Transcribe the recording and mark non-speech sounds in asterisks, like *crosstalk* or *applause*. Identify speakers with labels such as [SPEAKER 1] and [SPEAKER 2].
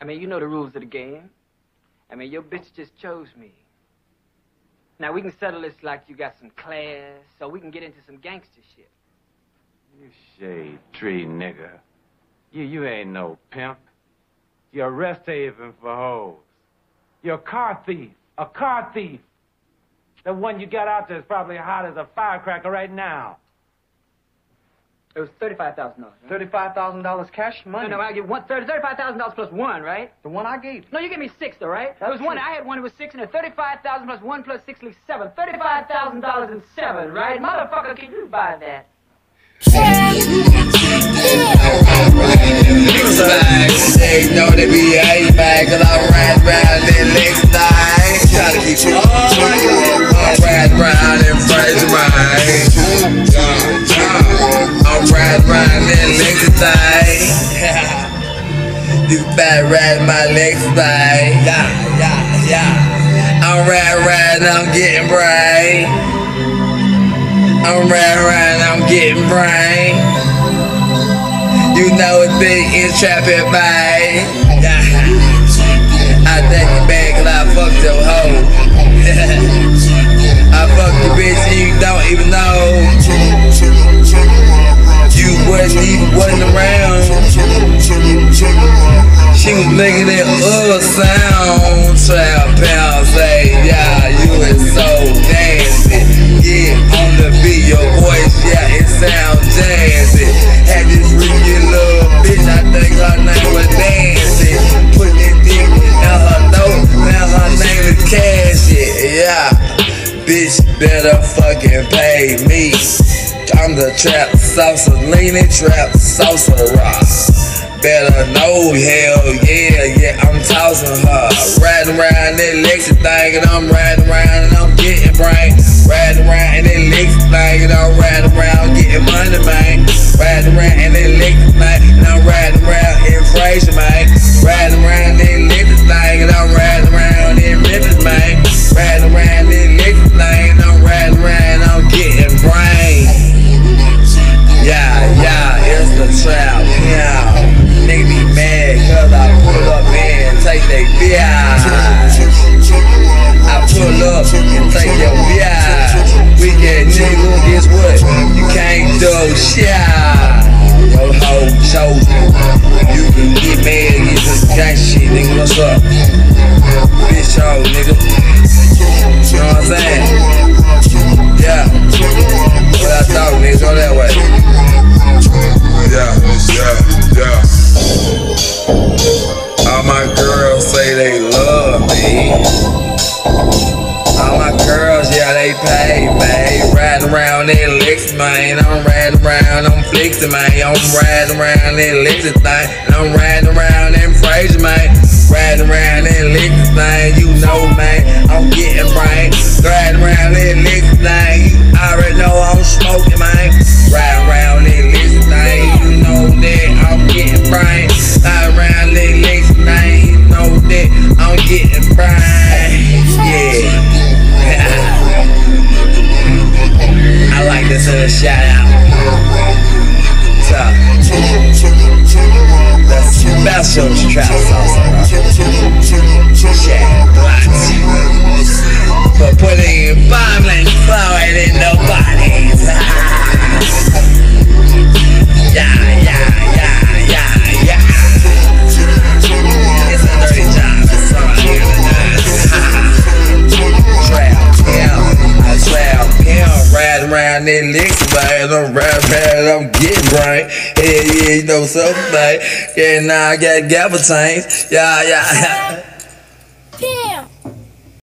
[SPEAKER 1] I mean, you know the rules of the game. I mean, your bitch just chose me. Now, we can settle this like you got some class, so we can get into some gangster shit.
[SPEAKER 2] You shade tree nigga. You, you ain't no pimp. You're a rest haven for hoes. You're a car thief. A car thief. The one you got out there is probably hot as a firecracker right now.
[SPEAKER 1] It was thirty-five thousand dollars.
[SPEAKER 3] Thirty-five thousand dollars cash money.
[SPEAKER 1] No, no, I give one thirty, thirty-five thousand dollars plus one, right?
[SPEAKER 3] The one I gave.
[SPEAKER 1] No, you gave me six, though, right?
[SPEAKER 3] That's
[SPEAKER 1] it was one. I had one. It was six, and a thirty-five thousand plus one plus six leaves seven. Thirty-five thousand dollars and seven, right? Motherfucker, can you buy that?
[SPEAKER 4] Night. *laughs* This bad ride my Lex night. Yeah, yeah, yeah. I'm riding round, I'm getting bright. I'm riding round, I'm getting bright. You know it's big, it's trapping by. I take it back cause I fucked your hoe. *laughs* She was making that uh sound. Trap pound say, yeah, you is so nasty. Yeah, on the beat, your voice, yeah, it sound jazzy. Had this freaky little bitch, I think her name was Nancy. Put that dick in her throat, now her name is Cassie. Yeah, bitch better fucking pay me. I'm the trap salsa, leaning trap salsa rock. Better know, hell yeah, yeah, I'm tossing her. Riding around that Lexus thing, and I'm riding around and I'm getting brain. Riding around in that Lexus thing, and I'm riding around getting money, bitch. I pull up and take your bitch. We get nigga, guess what? You can't do shit. Pay, man. Riding around in Lex, man. I'm riding around, I'm flexing, man. I'm riding around in Lexus, thing. I'm riding around in shout out. To the special trap salsa mind, they lick mine. I'm rap bad, I'm getting brain. Yeah, yeah, you know something. Yeah, now I got gavel chains. Yeah, yeah. yeah.